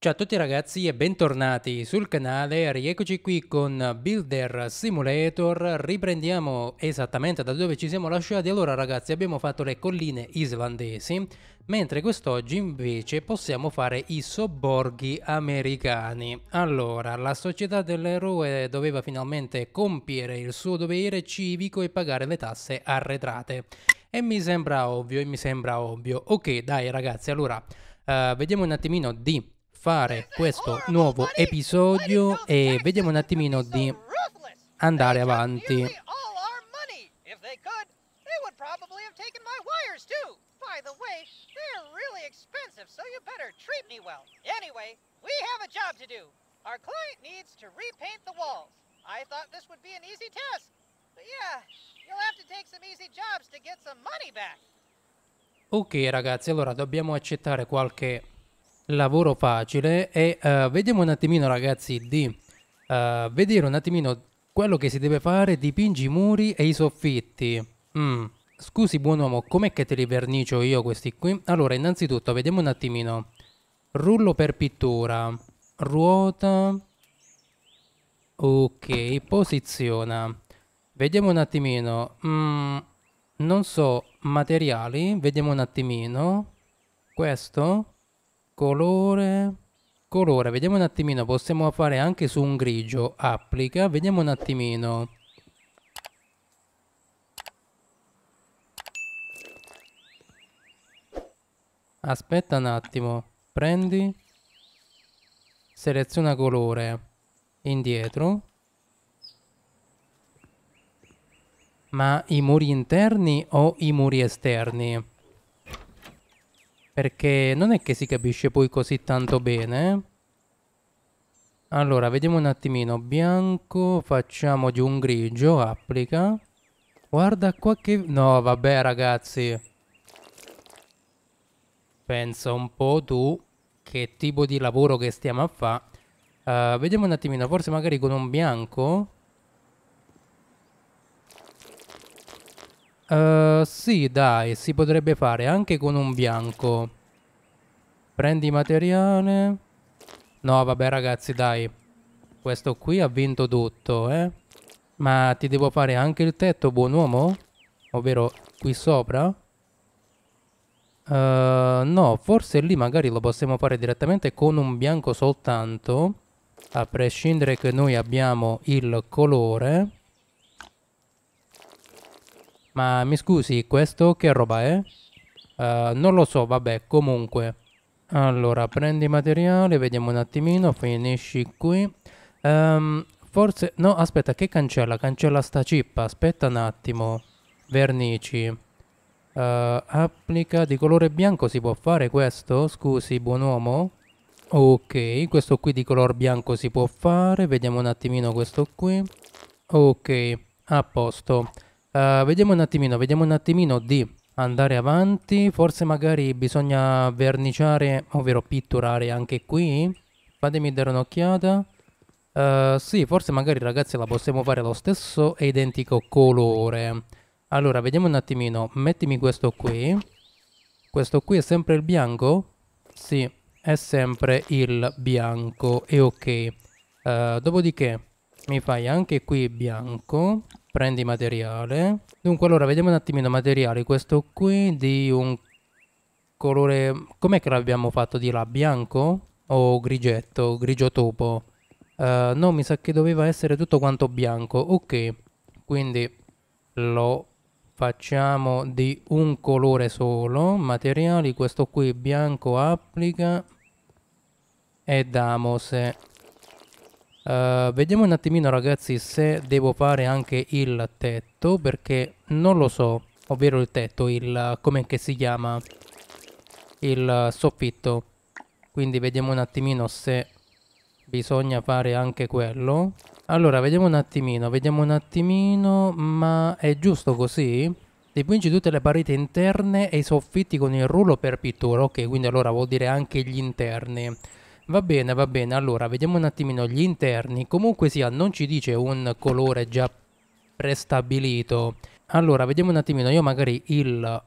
Ciao a tutti ragazzi e bentornati sul canale, rieccoci qui con Builder Simulator, riprendiamo esattamente da dove ci siamo lasciati, allora ragazzi abbiamo fatto le colline islandesi, mentre quest'oggi invece possiamo fare i sobborghi americani. Allora, la società dell'eroe doveva finalmente compiere il suo dovere civico e pagare le tasse arretrate, e mi sembra ovvio, e mi sembra ovvio. Ok dai ragazzi, allora uh, vediamo un attimino di fare questo nuovo episodio e vediamo un attimino di andare avanti. Our client needs to repaint the walls. I thought this would be an easy task. But yeah, you'll have to take some easy jobs to get some money back. Ok ragazzi, allora dobbiamo accettare qualche lavoro facile e uh, vediamo un attimino ragazzi di uh, vedere un attimino quello che si deve fare, dipingi i muri e i soffitti. Mm. Scusi buon uomo, com'è che te li vernicio io questi qui? Allora, innanzitutto, vediamo un attimino. Rullo per pittura. Ruota. Ok, posiziona. Vediamo un attimino. Mm, non so, materiali. Vediamo un attimino. Questo colore. Colore vediamo un attimino possiamo fare anche su un grigio. Applica vediamo un attimino. Aspetta un attimo. Prendi. Seleziona colore. Indietro. Ma i muri interni o i muri esterni perché non è che si capisce poi così tanto bene. Allora, vediamo un attimino. Bianco, facciamo di un grigio, applica. Guarda qua che... No, vabbè ragazzi. Pensa un po' tu che tipo di lavoro che stiamo a fare. Uh, vediamo un attimino, forse magari con un bianco. Uh, sì, dai, si potrebbe fare anche con un bianco. Prendi materiale. No, vabbè ragazzi, dai. Questo qui ha vinto tutto, eh. Ma ti devo fare anche il tetto, buon uomo? Ovvero qui sopra? Uh, no, forse lì magari lo possiamo fare direttamente con un bianco soltanto. A prescindere che noi abbiamo il colore. Ma mi scusi, questo che roba è? Uh, non lo so, vabbè, comunque. Allora, prendi materiale, vediamo un attimino, finisci qui. Um, forse... No, aspetta, che cancella? Cancella sta chip, aspetta un attimo. Vernici. Uh, applica di colore bianco si può fare questo? Scusi, buon uomo? Ok, questo qui di color bianco si può fare. Vediamo un attimino questo qui. Ok, a posto. Uh, vediamo un attimino, vediamo un attimino di andare avanti. Forse magari bisogna verniciare, ovvero pitturare anche qui. Fatemi dare un'occhiata. Uh, sì, forse magari ragazzi la possiamo fare lo stesso e identico colore. Allora, vediamo un attimino. Mettimi questo qui. Questo qui è sempre il bianco? Sì, è sempre il bianco. E ok. Uh, dopodiché mi fai anche qui bianco prendi materiale. Dunque allora vediamo un attimino materiali questo qui di un colore com'è che l'abbiamo fatto? Di là bianco o grigetto grigio topo? Uh, no mi sa che doveva essere tutto quanto bianco. Ok quindi lo facciamo di un colore solo. Materiali questo qui bianco applica e damose Uh, vediamo un attimino ragazzi se devo fare anche il tetto perché non lo so, ovvero il tetto, il come si chiama, il soffitto. Quindi vediamo un attimino se bisogna fare anche quello. Allora, vediamo un attimino, vediamo un attimino, ma è giusto così? Dipingi tutte le pareti interne e i soffitti con il rullo per pittura, ok, quindi allora vuol dire anche gli interni. Va bene, va bene, allora vediamo un attimino gli interni, comunque sia non ci dice un colore già prestabilito. Allora vediamo un attimino, io magari il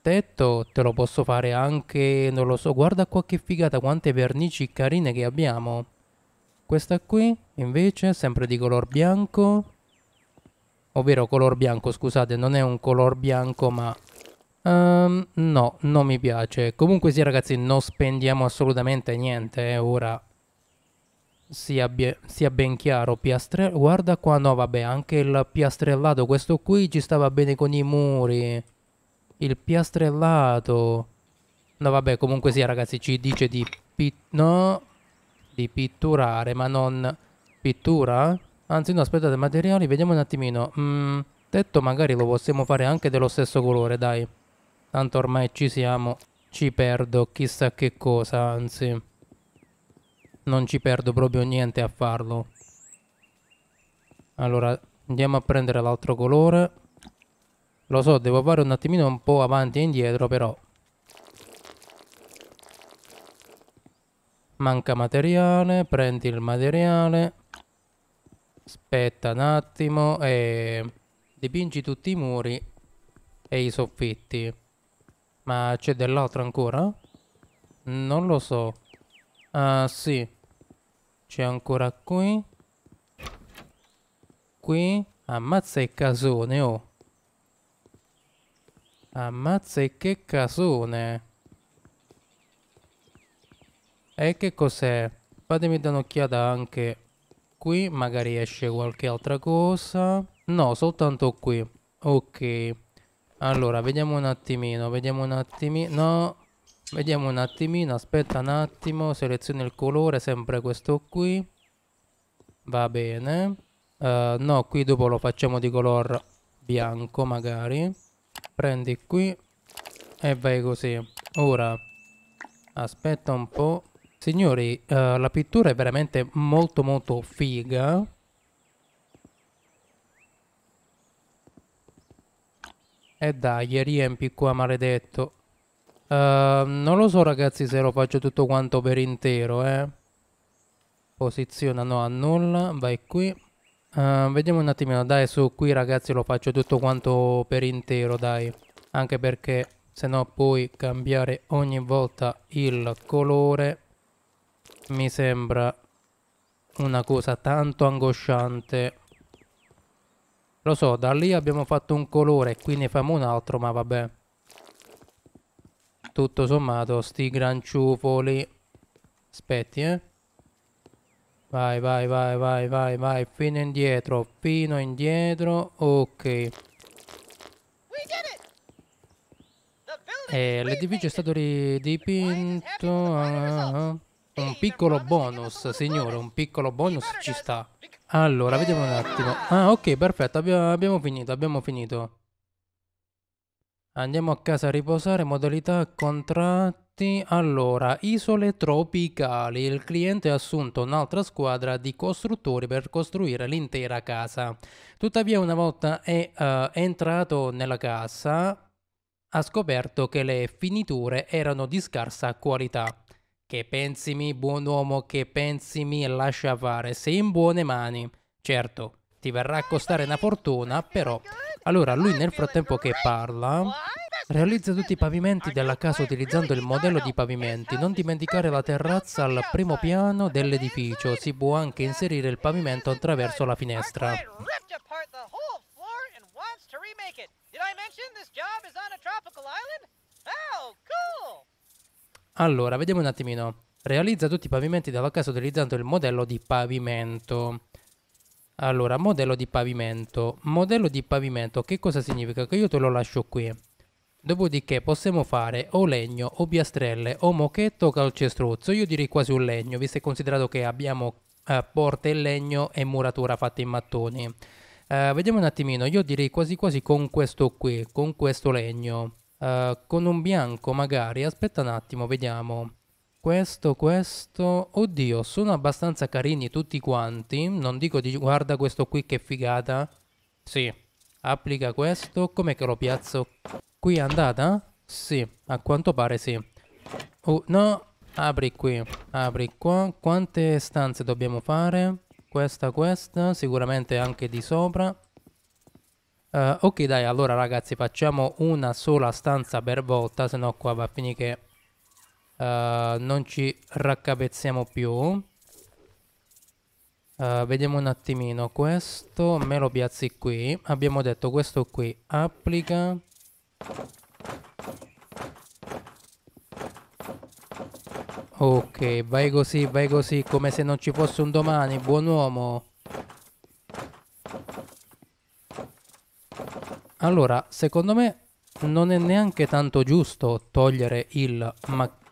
tetto te lo posso fare anche, non lo so, guarda qua che figata, quante vernici carine che abbiamo. Questa qui, invece, sempre di color bianco. Ovvero color bianco, scusate, non è un color bianco, ma... Um, no, non mi piace. Comunque sì, ragazzi, non spendiamo assolutamente niente, eh, ora sia, sia, ben chiaro, piastrello, guarda qua, no vabbè, anche il piastrellato, questo qui ci stava bene con i muri, il piastrellato, no vabbè, comunque sia ragazzi, ci dice di, no, di pitturare, ma non pittura, anzi no, aspettate, materiali, vediamo un attimino, mm, tetto magari lo possiamo fare anche dello stesso colore, dai, tanto ormai ci siamo, ci perdo chissà che cosa, anzi non ci perdo proprio niente a farlo. Allora andiamo a prendere l'altro colore. Lo so devo fare un attimino un po' avanti e indietro però manca materiale prendi il materiale aspetta un attimo e dipingi tutti i muri e i soffitti ma c'è dell'altro ancora? non lo so Ah, sì. C'è ancora qui. Qui. Ammazza il casone, oh. Ammazza e che casone. E che cos'è? Fatemi dare un'occhiata anche qui. Magari esce qualche altra cosa. No, soltanto qui. Ok. Allora, vediamo un attimino. Vediamo un attimino. No, Vediamo un attimino, aspetta un attimo, seleziono il colore, sempre questo qui. Va bene. Uh, no, qui dopo lo facciamo di color bianco magari. Prendi qui e vai così. Ora, aspetta un po'. Signori, uh, la pittura è veramente molto molto figa. E dai, riempi qua maledetto. Uh, non lo so ragazzi se lo faccio tutto quanto per intero, eh. Posiziona no a nulla, vai qui. Uh, vediamo un attimino, dai su qui ragazzi lo faccio tutto quanto per intero, dai. Anche perché se no poi cambiare ogni volta il colore mi sembra una cosa tanto angosciante. Lo so, da lì abbiamo fatto un colore e qui ne famo un altro, ma vabbè. Tutto sommato sti gran ciufoli. Aspetti eh. Vai vai vai vai vai vai fino indietro fino indietro ok. Eh, l'edificio è stato ridipinto uh, un piccolo bonus signore un piccolo bonus ci sta allora vediamo un attimo ah ok perfetto abbiamo, abbiamo finito abbiamo finito Andiamo a casa a riposare, modalità contratti. Allora, isole tropicali. Il cliente ha assunto un'altra squadra di costruttori per costruire l'intera casa. Tuttavia, una volta è uh, entrato nella casa, ha scoperto che le finiture erano di scarsa qualità. Che pensimi, buon uomo, che pensimi, lascia fare. Sei in buone mani. Certo, ti verrà a costare una fortuna, però allora, lui nel frattempo che parla, realizza tutti i pavimenti della casa utilizzando il modello di pavimenti. Non dimenticare la terrazza al primo piano dell'edificio. Si può anche inserire il pavimento attraverso la finestra. Allora, vediamo un attimino. Realizza tutti i pavimenti della casa utilizzando il modello di pavimento. Allora, modello di pavimento. Modello di pavimento, che cosa significa? Che io te lo lascio qui. Dopodiché possiamo fare o legno, o piastrelle, o mocchetto o calcestruzzo. Io direi quasi un legno, visto e considerato che abbiamo eh, porte in legno e muratura fatte in mattoni. Eh, vediamo un attimino, io direi quasi quasi con questo qui, con questo legno. Eh, con un bianco magari, aspetta un attimo, vediamo. Questo, questo... Oddio, sono abbastanza carini tutti quanti. Non dico di... Guarda questo qui che figata. Sì. Applica questo. Com'è che lo piazzo? Qui è andata? Sì, a quanto pare sì. Oh, no. Apri qui. Apri qua. Quante stanze dobbiamo fare? Questa, questa. Sicuramente anche di sopra. Uh, ok dai, allora ragazzi facciamo una sola stanza per volta, se no qua va a finire che uh, non ci raccapezziamo più. Uh, vediamo un attimino, questo me lo piazzi qui, abbiamo detto questo qui, applica. Ok, vai così, vai così, come se non ci fosse un domani, buon uomo. Allora, secondo me non è neanche tanto giusto togliere il,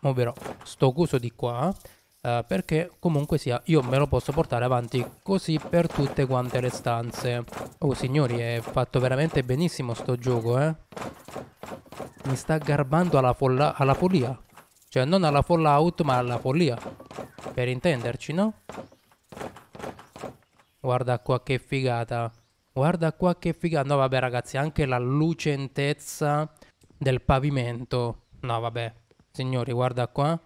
ovvero sto coso di qua, eh, perché comunque sia io me lo posso portare avanti così per tutte quante le stanze. Oh signori, è fatto veramente benissimo sto gioco, eh. Mi sta garbando alla, folla alla follia. Cioè non alla fallout ma alla follia. Per intenderci, no? Guarda qua che figata. Guarda qua che figata. No, vabbè, ragazzi, anche la lucentezza del pavimento. No, vabbè. Signori, guarda qua.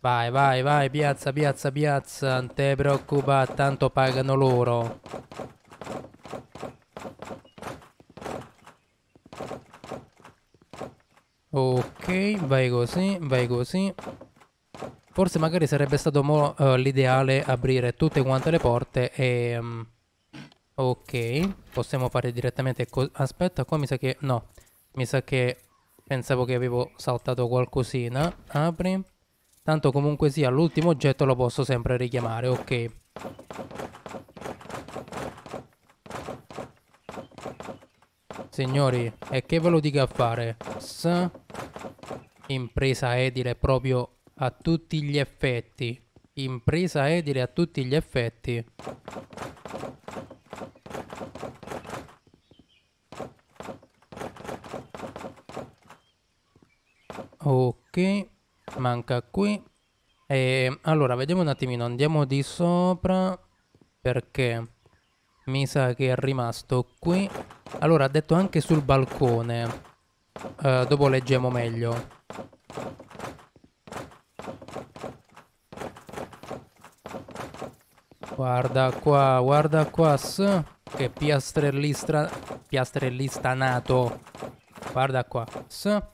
Vai, vai, vai, piazza, piazza, piazza. Non te preoccupare, tanto pagano loro. Ok, vai così, vai così. Forse magari sarebbe stato uh, l'ideale aprire tutte quante le porte e... Um, ok, possiamo fare direttamente... Aspetta, qua mi sa che... No, mi sa che pensavo che avevo saltato qualcosina. Apri. Tanto comunque sia, l'ultimo oggetto lo posso sempre richiamare, ok. Signori, e che ve lo dica a fare? S impresa edile proprio a tutti gli effetti. Impresa edile a tutti gli effetti. Ok, manca qui. E allora, vediamo un attimino, andiamo di sopra perché mi sa che è rimasto qui. Allora, ha detto anche sul balcone. Uh, dopo leggiamo meglio. Guarda qua, guarda qua, che piastrellista, piastrellista nato. Guarda qua,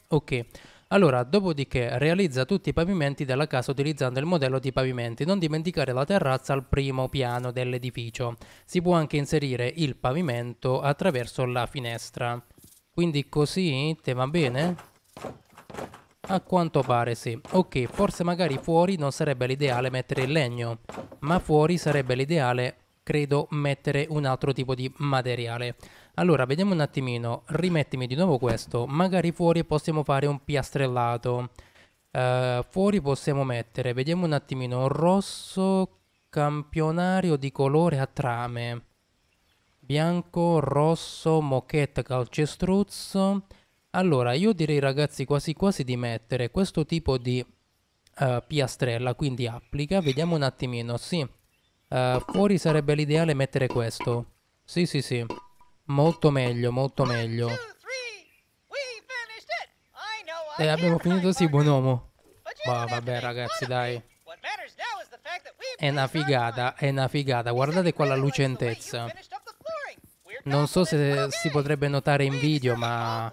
ok. Allora, dopodiché realizza tutti i pavimenti della casa utilizzando il modello di pavimenti. Non dimenticare la terrazza al primo piano dell'edificio. Si può anche inserire il pavimento attraverso la finestra. Quindi così te va bene? A quanto pare sì. Ok, forse magari fuori non sarebbe l'ideale mettere il legno, ma fuori sarebbe l'ideale, credo, mettere un altro tipo di materiale. Allora, vediamo un attimino, rimettimi di nuovo questo, magari fuori possiamo fare un piastrellato. Uh, fuori possiamo mettere, vediamo un attimino, rosso campionario di colore a trame. Bianco, rosso, moquette calcestruzzo allora, io direi ragazzi quasi quasi di mettere questo tipo di uh, piastrella, quindi applica, vediamo un attimino, sì. Uh, fuori sarebbe l'ideale mettere questo. Sì, sì, sì. Molto meglio, molto meglio. E eh, abbiamo finito, sì, buon uomo. Ma vabbè ragazzi, dai. È una figata, è una figata. Guardate qua la lucentezza. Non so se si potrebbe notare in video, ma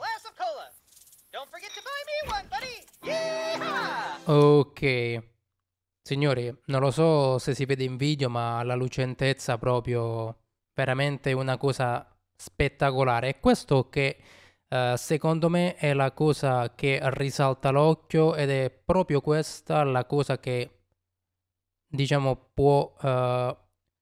Ok. Signori, non lo so se si vede in video, ma la lucentezza proprio veramente una cosa spettacolare. E questo che uh, secondo me è la cosa che risalta l'occhio ed è proprio questa la cosa che diciamo può uh,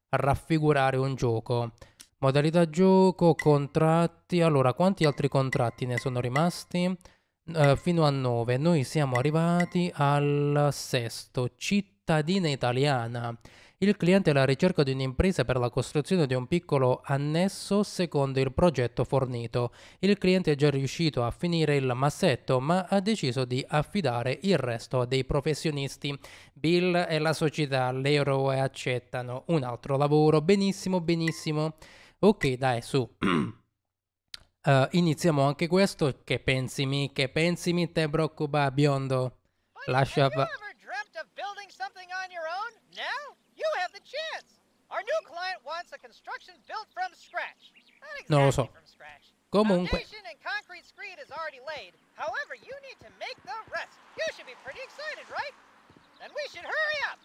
raffigurare un gioco. Modalità gioco, contratti. Allora, quanti altri contratti ne sono rimasti? Uh, fino a 9. Noi siamo arrivati al sesto. Cittadina italiana. Il cliente è alla ricerca di un'impresa per la costruzione di un piccolo annesso secondo il progetto fornito. Il cliente è già riuscito a finire il massetto, ma ha deciso di affidare il resto a dei professionisti. Bill e la società l'eroe accettano un altro lavoro. Benissimo, benissimo. Ok, dai, su. Uh, iniziamo anche questo. Che pensi mi? Che pensi mi? Te preoccupa, biondo. Lascia fa... Non lo so. Comunque.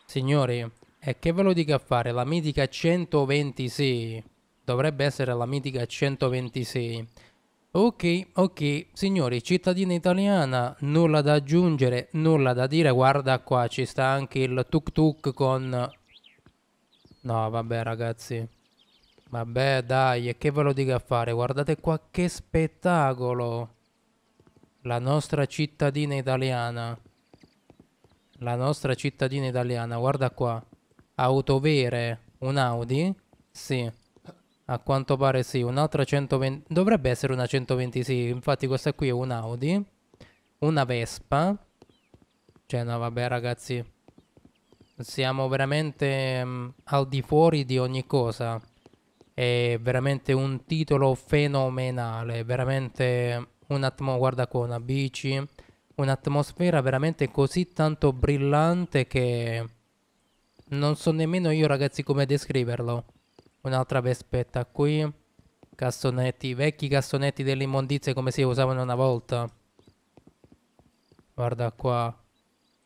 Signori, e che ve lo dico a fare? La mitica 126. Dovrebbe essere la mitica 126. Ok, ok, signori, cittadina italiana, nulla da aggiungere, nulla da dire. Guarda qua, ci sta anche il tuk tuk con... No, vabbè ragazzi. Vabbè, dai, e che ve lo dico a fare? Guardate qua che spettacolo! La nostra cittadina italiana. La nostra cittadina italiana, guarda qua. Auto vere, un Audi? Sì. A quanto pare sì, un'altra 120... Dovrebbe essere una 126, infatti questa qui è un Audi. Una Vespa. Cioè, no, vabbè ragazzi. Siamo veramente um, al di fuori di ogni cosa è veramente un titolo fenomenale, veramente un'atmosfera, guarda qua, una bici, un'atmosfera veramente così tanto brillante che non so nemmeno io ragazzi come descriverlo. Un'altra vespetta qui, cassonetti, vecchi cassonetti delle immondizie come si usavano una volta. Guarda qua.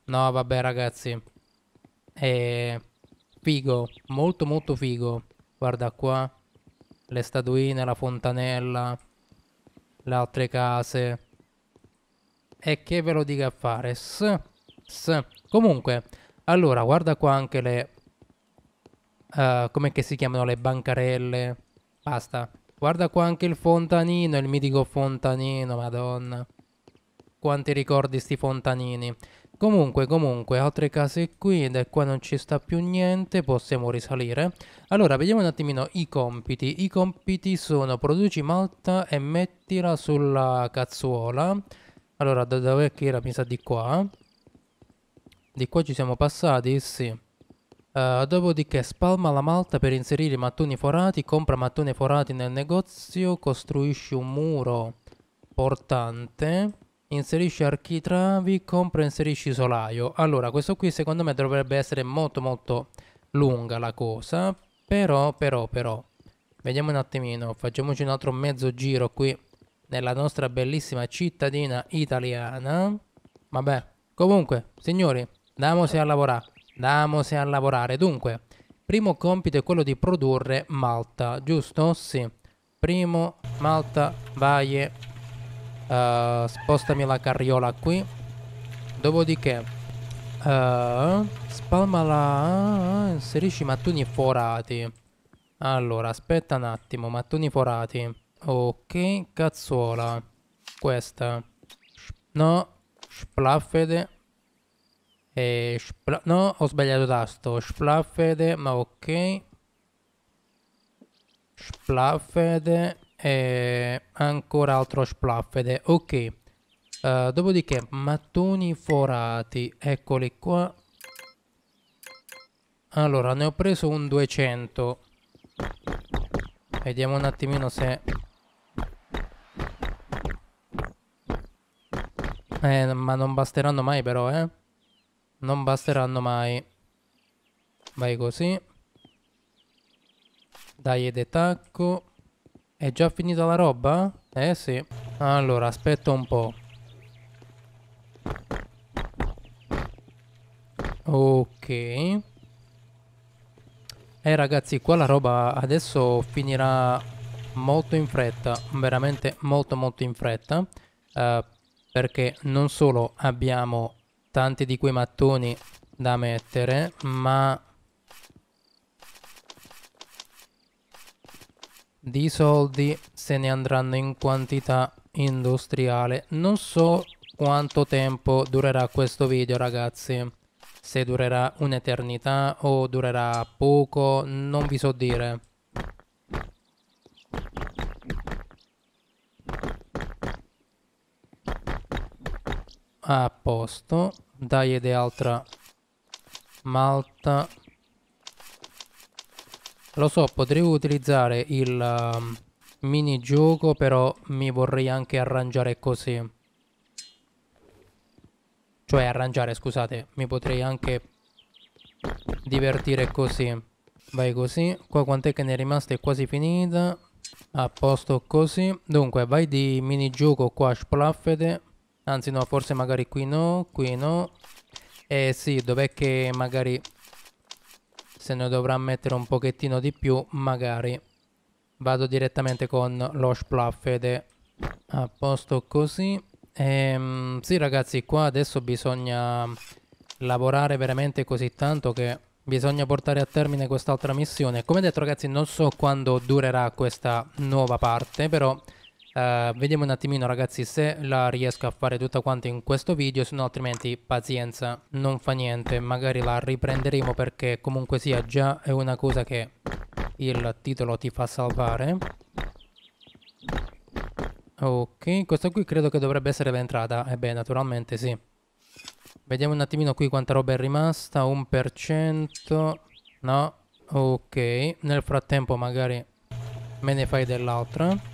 No, vabbè ragazzi. È figo, molto molto figo. Guarda qua le statuine, la fontanella, le altre case. E che ve lo dica a fare? S, s. Comunque, allora, guarda qua anche le... Uh, come si chiamano le bancarelle? Basta. Guarda qua anche il fontanino, il mitico fontanino, madonna. Quanti ricordi sti fontanini. Comunque, comunque, altre case qui, da qua non ci sta più niente, possiamo risalire. Allora, vediamo un attimino i compiti. I compiti sono produci malta e mettila sulla cazzuola. Allora, da dove era? Mi sa di qua. Di qua ci siamo passati? Sì. Uh, dopodiché spalma la malta per inserire i mattoni forati, compra mattoni forati nel negozio, costruisci un muro portante inserisci architravi, compra e inserisci solaio. Allora, questo qui secondo me dovrebbe essere molto molto lunga la cosa, però, però, però, vediamo un attimino, facciamoci un altro mezzo giro qui nella nostra bellissima cittadina italiana. Vabbè, comunque, signori, damosi a lavorare, damosi a lavorare. Dunque, primo compito è quello di produrre malta, giusto? Sì. Primo, malta, vai uh, spostami la carriola qui dopodiché uh, spalmala inserisci mattoni forati allora aspetta un attimo mattoni forati ok cazzuola questa no splaffede e no ho sbagliato tasto splaffede ma ok splaffede e ancora altro splaffede. Ok. Uh, dopodiché, mattoni forati. Eccoli qua. Allora, ne ho preso un 200. Vediamo un attimino se... Eh, ma non basteranno mai però, eh. Non basteranno mai. Vai così. Dai ed tacco. È già finita la roba? Eh sì. Allora, aspetta un po'. Ok. Eh ragazzi, qua la roba adesso finirà molto in fretta, veramente molto molto in fretta, uh, perché non solo abbiamo tanti di quei mattoni da mettere, ma di soldi se ne andranno in quantità industriale. Non so quanto tempo durerà questo video ragazzi. Se durerà un'eternità o durerà poco, non vi so dire. A posto. Dai ed altra malta lo so, potrei utilizzare il uh, minigioco, però mi vorrei anche arrangiare così. Cioè arrangiare, scusate, mi potrei anche divertire così. Vai così. Qua quant'è che ne è rimasta? È quasi finita. A posto così. Dunque, vai di minigioco qua, splaffete. Anzi no, forse magari qui no, qui no. Eh sì, dov'è che magari se ne dovrà mettere un pochettino di più, magari vado direttamente con lo splaffete. A posto così. Ehm, sì ragazzi, qua adesso bisogna lavorare veramente così tanto che Bisogna portare a termine quest'altra missione. Come detto ragazzi non so quando durerà questa nuova parte, però eh, vediamo un attimino ragazzi se la riesco a fare tutta quanta in questo video, se no altrimenti pazienza, non fa niente, magari la riprenderemo perché comunque sia già è una cosa che il titolo ti fa salvare. Ok, questo qui credo che dovrebbe essere l'entrata, e beh naturalmente sì. Vediamo un attimino qui quanta roba è rimasta. 1%. No. Ok. Nel frattempo magari me ne fai dell'altra.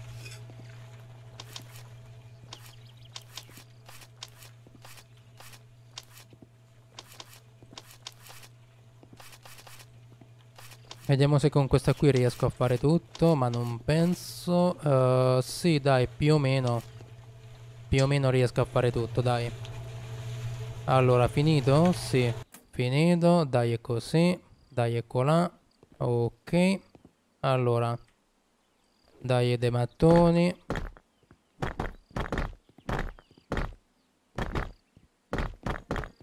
Vediamo se con questa qui riesco a fare tutto, ma non penso. Uh, sì, dai, più o meno. Più o meno riesco a fare tutto, dai. Allora, finito? Sì. Finito. Dai, è così. Dai, ecco. Ok. Allora. Dai, dei mattoni.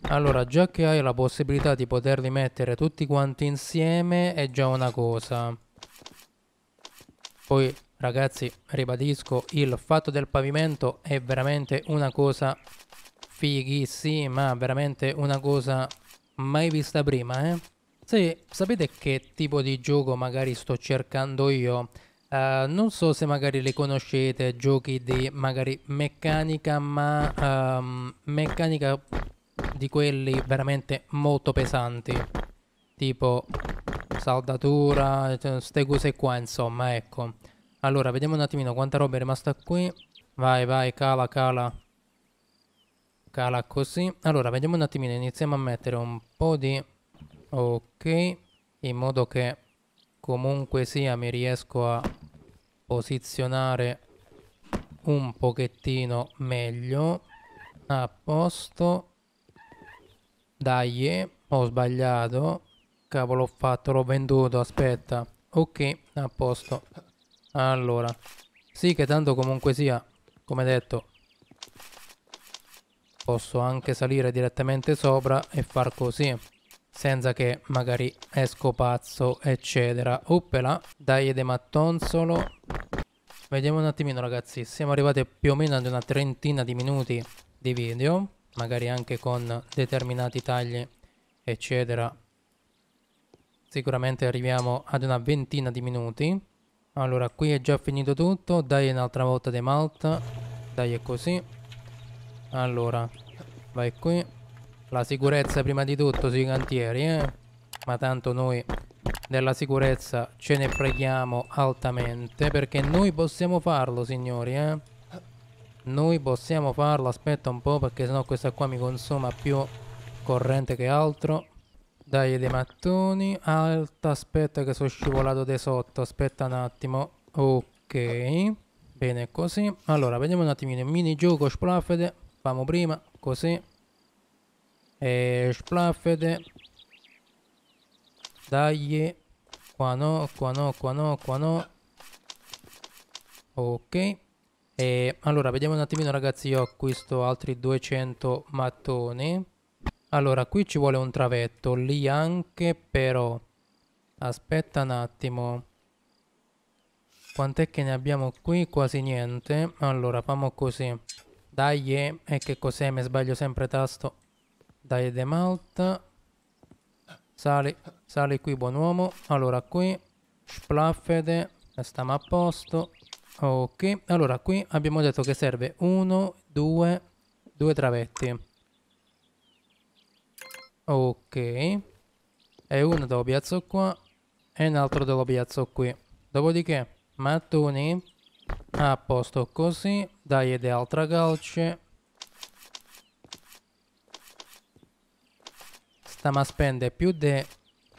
Allora, già che hai la possibilità di poterli mettere tutti quanti insieme è già una cosa. Poi, ragazzi, ribadisco, il fatto del pavimento è veramente una cosa fighissima, veramente una cosa mai vista prima, eh? Sì, sapete che tipo di gioco magari sto cercando io? Uh, non so se magari le conoscete, giochi di magari meccanica, ma um, meccanica di quelli veramente molto pesanti, tipo saldatura, queste cose qua, insomma, ecco. Allora, vediamo un attimino quanta roba è rimasta qui. Vai, vai, cala, cala. Cala così. Allora vediamo un attimino iniziamo a mettere un po' di ok in modo che comunque sia mi riesco a posizionare un pochettino meglio. A posto dai ho sbagliato. Cavolo ho fatto l'ho venduto aspetta. Ok a posto. Allora. Sì che tanto comunque sia come detto posso anche salire direttamente sopra e far così senza che magari esco pazzo eccetera. Uppela dai de mattonzolo. Vediamo un attimino ragazzi. Siamo arrivati più o meno ad una trentina di minuti di video magari anche con determinati tagli eccetera sicuramente arriviamo ad una ventina di minuti allora qui è già finito tutto dai un'altra volta di malta dai è così allora, vai qui. La sicurezza prima di tutto sui cantieri, eh? Ma tanto noi della sicurezza ce ne freghiamo altamente perché noi possiamo farlo, signori, eh? Noi possiamo farlo, aspetta un po' perché sennò questa qua mi consuma più corrente che altro. Dai dei mattoni. Alta, aspetta che sono scivolato di sotto, aspetta un attimo. Ok, bene così. Allora, vediamo un attimino, mini gioco splaffete Facciamo prima, così. E splaffete. Dai. Qua no, qua no, qua no, qua no. Ok. E allora, vediamo un attimino ragazzi, io acquisto altri 200 mattoni. Allora, qui ci vuole un travetto, lì anche, però... Aspetta un attimo. Quant'è che ne abbiamo qui? Quasi niente. Allora, famo così. Dai, e che cos'è? Mi sbaglio sempre tasto. Dai de Malta. Sali, sali qui, buon uomo. Allora, qui. Splaffede. Stiamo a posto. Ok. Allora, qui abbiamo detto che serve uno, due, due travetti. Ok. E uno te lo piazzo qua. E un altro te lo piazzo qui. Dopodiché, mattoni a posto così, dai di altra calce. Stiamo a spendere più di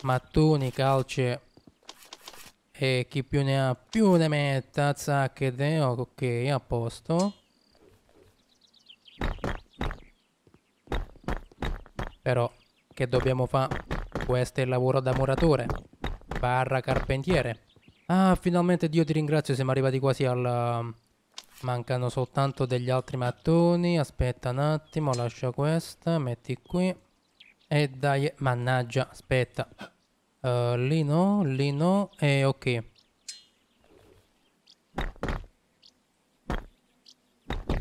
mattoni, calce E chi più ne ha più ne metta, zacchete, ok, a posto. Però, che dobbiamo fare? Questo è il lavoro da muratore, barra carpentiere. Ah, finalmente Dio ti ringrazio, siamo arrivati quasi al... Mancano soltanto degli altri mattoni, aspetta un attimo, lascia questa, metti qui. E dai, mannaggia, aspetta. Uh, lì no, lì no, e ok.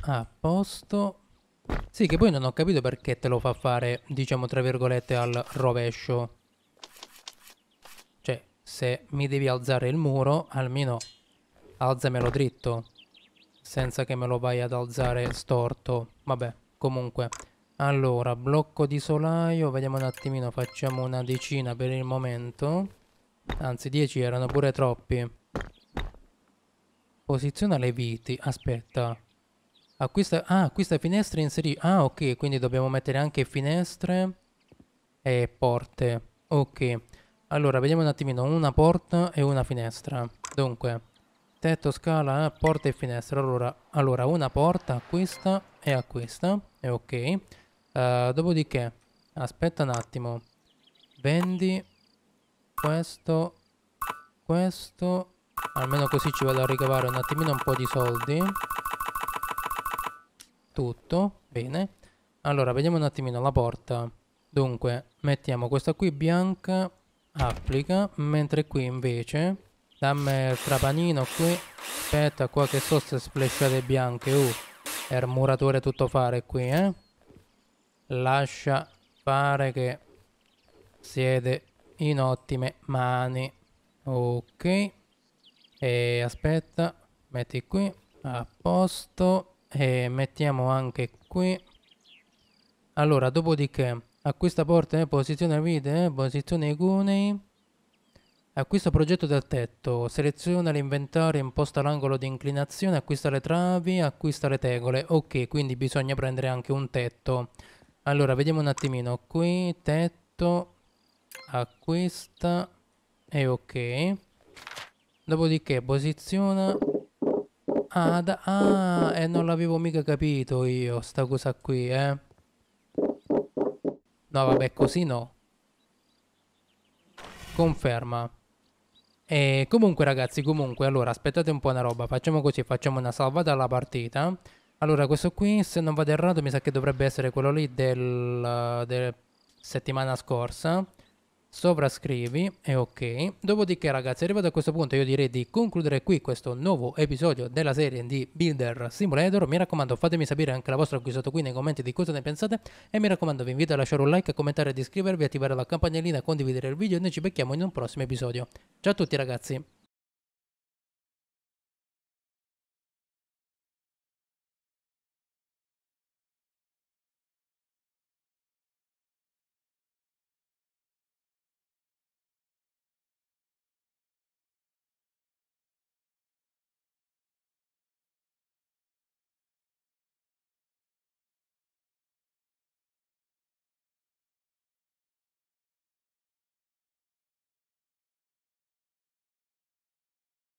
A posto. Sì, che poi non ho capito perché te lo fa fare, diciamo, tra virgolette, al rovescio. Cioè, se mi devi alzare il muro, almeno alzamelo dritto. Senza che me lo vai ad alzare storto. Vabbè, comunque. Allora, blocco di solaio, vediamo un attimino, facciamo una decina per il momento. Anzi, 10 erano pure troppi. Posiziona le viti, aspetta. Acquista, ah, acquista finestre inserì. Ah, ok, quindi dobbiamo mettere anche finestre e porte. Ok. Allora, vediamo un attimino, una porta e una finestra. Dunque, tetto, scala, porta e finestra. Allora, allora una porta, questa e a questa. Ok. Uh, dopodiché, aspetta un attimo. Vendi questo, questo. Almeno così ci vado a ricavare un attimino un po' di soldi tutto, bene. Allora, vediamo un attimino la porta. Dunque, mettiamo questa qui bianca, applica, mentre qui invece, dammi il trapanino qui, aspetta qua che so se splashate bianche, uh, è il muratore tutto fare qui, eh. Lascia fare che siete in ottime mani. Ok. E aspetta, metti qui, a posto. E mettiamo anche qui. Allora dopodiché acquista porta eh, posizione vite eh, posizione i cunei. Acquista progetto del tetto. Seleziona l'inventario imposta l'angolo di inclinazione acquista le travi acquista le tegole. Ok quindi bisogna prendere anche un tetto allora vediamo un attimino qui tetto acquista e ok dopodiché posiziona Ah, da, ah, e non l'avevo mica capito io, sta cosa qui, eh. No, vabbè, così no. Conferma. E comunque ragazzi, comunque, allora, aspettate un po' una roba. Facciamo così, facciamo una salvata alla partita. Allora, questo qui, se non vado errato, mi sa che dovrebbe essere quello lì del, del settimana scorsa sovrascrivi e ok. Dopodiché ragazzi arrivato a questo punto io direi di concludere qui questo nuovo episodio della serie di Builder Simulator. Mi raccomando fatemi sapere anche la vostra qui sotto qui nei commenti di cosa ne pensate e mi raccomando vi invito a lasciare un like, a commentare, ad iscrivervi, attivare la campanellina, condividere il video e noi ci becchiamo in un prossimo episodio. Ciao a tutti ragazzi!